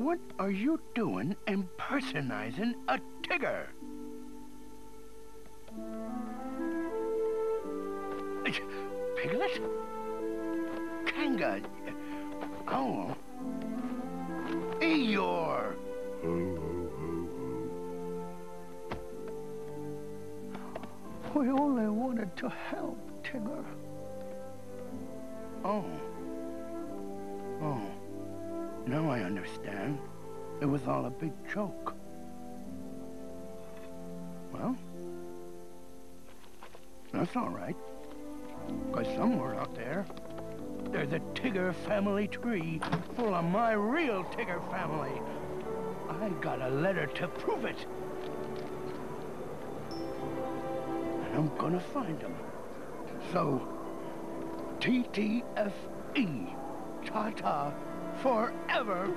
What are you doing impersonating a Tigger? Piglet? Kanga? Oh. Eeyore! We only wanted to help, Tigger. Oh. Now I understand. It was all a big joke. Well, that's all right. Because somewhere out there, there's a Tigger family tree full of my real Tigger family. I got a letter to prove it. And I'm gonna find them. So, TTFE, ta-ta, forever.